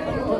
Gracias.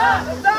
stop, stop.